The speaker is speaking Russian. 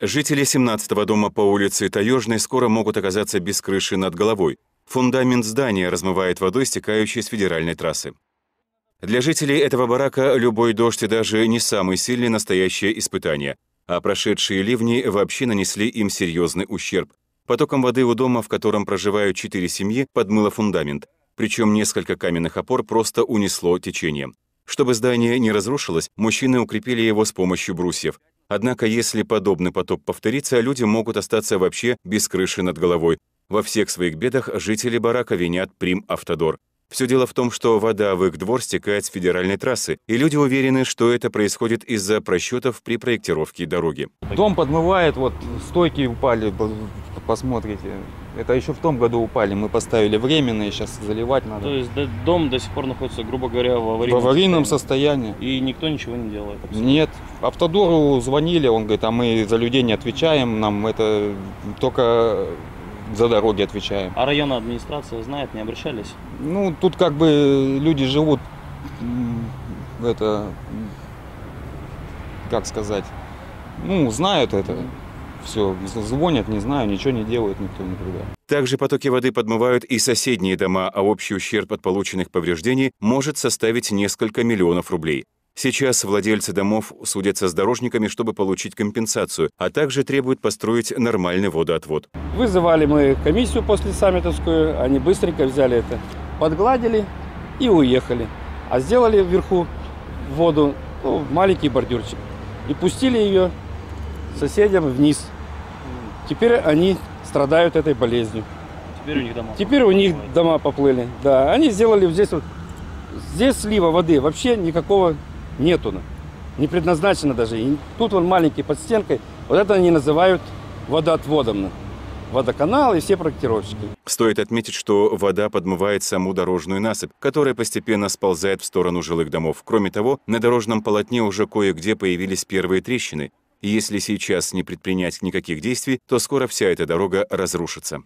Жители 17-го дома по улице Таежной скоро могут оказаться без крыши над головой. Фундамент здания размывает водой, стекающей с федеральной трассы. Для жителей этого барака любой дождь и даже не самый сильный настоящее испытание, а прошедшие ливни вообще нанесли им серьезный ущерб. Потоком воды у дома, в котором проживают четыре семьи, подмыло фундамент, причем несколько каменных опор просто унесло течением. Чтобы здание не разрушилось, мужчины укрепили его с помощью брусьев. Однако, если подобный потоп повторится, люди могут остаться вообще без крыши над головой. Во всех своих бедах жители барака винят Прим Автодор. Все дело в том, что вода в их двор стекает с федеральной трассы, и люди уверены, что это происходит из-за просчетов при проектировке дороги. Дом подмывает, вот стойки упали, посмотрите. Это еще в том году упали, мы поставили временные, сейчас заливать надо. То есть дом до сих пор находится, грубо говоря, в аварийном, в аварийном состоянии. состоянии. И никто ничего не делает? Абсолютно. Нет. Автодору звонили, он говорит, а мы за людей не отвечаем, нам это только за дороги отвечаем. А районная администрация знает, не обращались? Ну, тут как бы люди живут, это, как сказать, ну, знают это. Все, звонят, не знаю, ничего не делают никто никогда. Также потоки воды подмывают и соседние дома, а общий ущерб от полученных повреждений может составить несколько миллионов рублей. Сейчас владельцы домов судятся с дорожниками, чтобы получить компенсацию, а также требуют построить нормальный водоотвод. Вызывали мы комиссию после саммитовскую, они быстренько взяли это, подгладили и уехали. А сделали вверху воду, ну, маленький бордюрчик, и пустили ее соседям вниз. Теперь они страдают этой болезнью. Теперь у них дома Теперь у них дома поплыли. Да, они сделали вот здесь вот, здесь слива воды вообще никакого нету. Не предназначено даже. И тут вон маленький под стенкой. Вот это они называют водоотводом. Водоканал и все проектировщики. Стоит отметить, что вода подмывает саму дорожную насыпь, которая постепенно сползает в сторону жилых домов. Кроме того, на дорожном полотне уже кое-где появились первые трещины. Если сейчас не предпринять никаких действий, то скоро вся эта дорога разрушится.